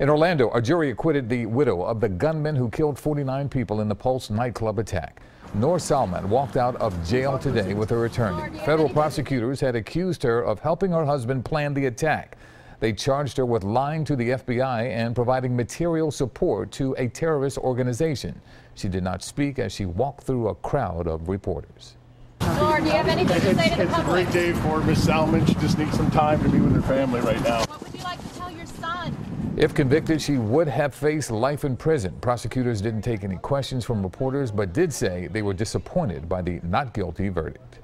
In Orlando, a jury acquitted the widow of the gunman who killed 49 people in the Pulse nightclub attack. Noor Salman walked out of jail today with her attorney. Federal prosecutors had accused her of helping her husband plan the attack. They charged her with lying to the FBI and providing material support to a terrorist organization. She did not speak as she walked through a crowd of reporters. Noor, do you have anything to say to the It's a great day for Miss Salman. She just needs some time to be with her family right now. What would you like to tell your son? If convicted, she would have faced life in prison. Prosecutors didn't take any questions from reporters, but did say they were disappointed by the not guilty verdict.